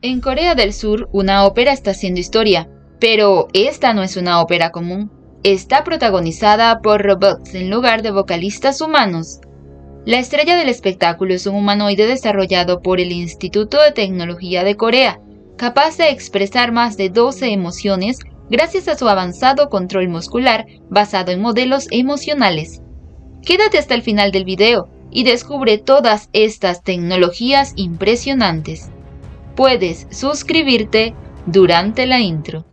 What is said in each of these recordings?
En Corea del Sur, una ópera está haciendo historia, pero esta no es una ópera común. Está protagonizada por robots en lugar de vocalistas humanos. La estrella del espectáculo es un humanoide desarrollado por el Instituto de Tecnología de Corea, capaz de expresar más de 12 emociones gracias a su avanzado control muscular basado en modelos emocionales. Quédate hasta el final del video y descubre todas estas tecnologías impresionantes puedes suscribirte durante la intro.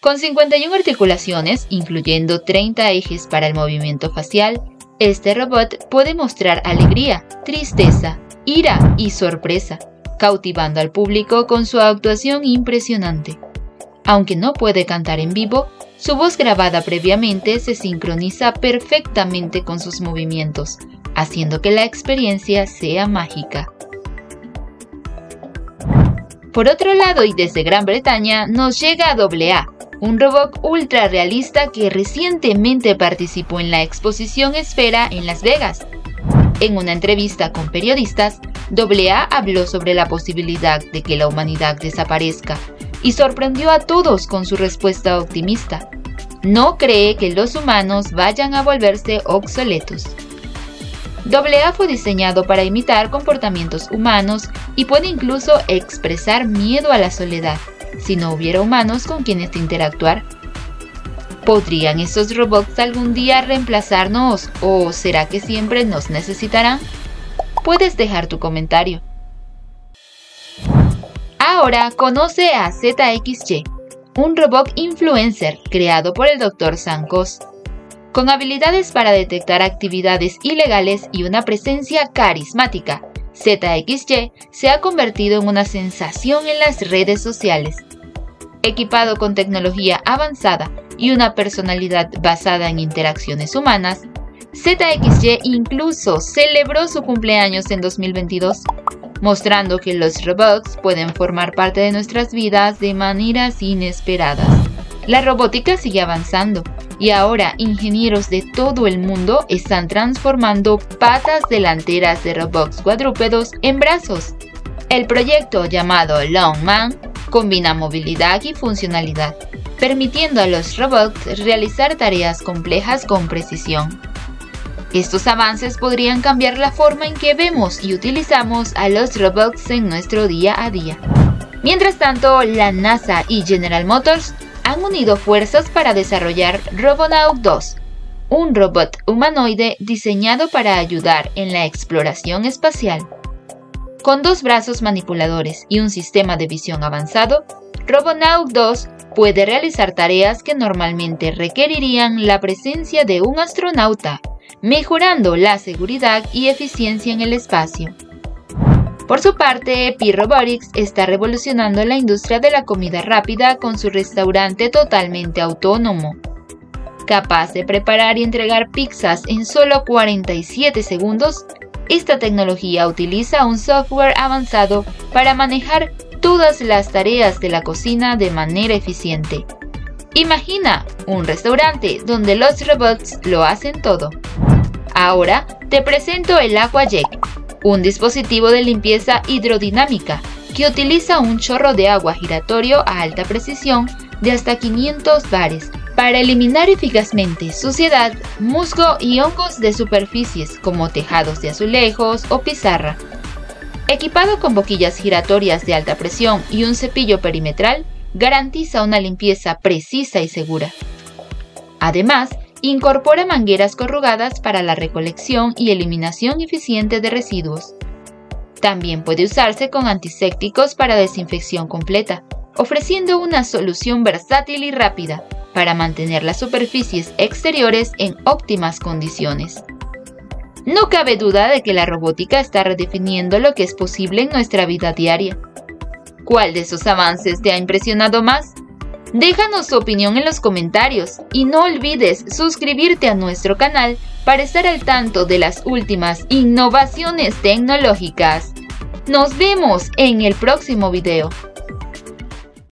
Con 51 articulaciones, incluyendo 30 ejes para el movimiento facial, este robot puede mostrar alegría, tristeza, ira y sorpresa, cautivando al público con su actuación impresionante. Aunque no puede cantar en vivo, su voz grabada previamente se sincroniza perfectamente con sus movimientos, haciendo que la experiencia sea mágica. Por otro lado y desde Gran Bretaña nos llega AA, un robot ultra realista que recientemente participó en la exposición Esfera en Las Vegas. En una entrevista con periodistas, AA habló sobre la posibilidad de que la humanidad desaparezca y sorprendió a todos con su respuesta optimista. No cree que los humanos vayan a volverse obsoletos. AA fue diseñado para imitar comportamientos humanos y puede incluso expresar miedo a la soledad si no hubiera humanos con quienes interactuar. ¿Podrían estos robots algún día reemplazarnos o será que siempre nos necesitarán? Puedes dejar tu comentario. Ahora conoce a ZXY, un robot influencer creado por el Dr. Sankos. Con habilidades para detectar actividades ilegales y una presencia carismática, ZXY se ha convertido en una sensación en las redes sociales. Equipado con tecnología avanzada y una personalidad basada en interacciones humanas, ZXY incluso celebró su cumpleaños en 2022 mostrando que los robots pueden formar parte de nuestras vidas de maneras inesperadas. La robótica sigue avanzando y ahora ingenieros de todo el mundo están transformando patas delanteras de robots cuadrúpedos en brazos. El proyecto llamado Longman combina movilidad y funcionalidad, permitiendo a los robots realizar tareas complejas con precisión. Estos avances podrían cambiar la forma en que vemos y utilizamos a los robots en nuestro día a día. Mientras tanto, la NASA y General Motors han unido fuerzas para desarrollar Robonaut 2, un robot humanoide diseñado para ayudar en la exploración espacial. Con dos brazos manipuladores y un sistema de visión avanzado, Robonaut 2 puede realizar tareas que normalmente requerirían la presencia de un astronauta mejorando la seguridad y eficiencia en el espacio. Por su parte, P-Robotics está revolucionando la industria de la comida rápida con su restaurante totalmente autónomo. Capaz de preparar y entregar pizzas en solo 47 segundos, esta tecnología utiliza un software avanzado para manejar todas las tareas de la cocina de manera eficiente. Imagina un restaurante donde los robots lo hacen todo. Ahora te presento el AquaJet, un dispositivo de limpieza hidrodinámica que utiliza un chorro de agua giratorio a alta precisión de hasta 500 bares para eliminar eficazmente suciedad, musgo y hongos de superficies como tejados de azulejos o pizarra. Equipado con boquillas giratorias de alta presión y un cepillo perimetral, garantiza una limpieza precisa y segura. Además, Incorpora mangueras corrugadas para la recolección y eliminación eficiente de residuos. También puede usarse con antisépticos para desinfección completa, ofreciendo una solución versátil y rápida para mantener las superficies exteriores en óptimas condiciones. No cabe duda de que la robótica está redefiniendo lo que es posible en nuestra vida diaria. ¿Cuál de esos avances te ha impresionado más? Déjanos tu opinión en los comentarios y no olvides suscribirte a nuestro canal para estar al tanto de las últimas innovaciones tecnológicas. Nos vemos en el próximo video.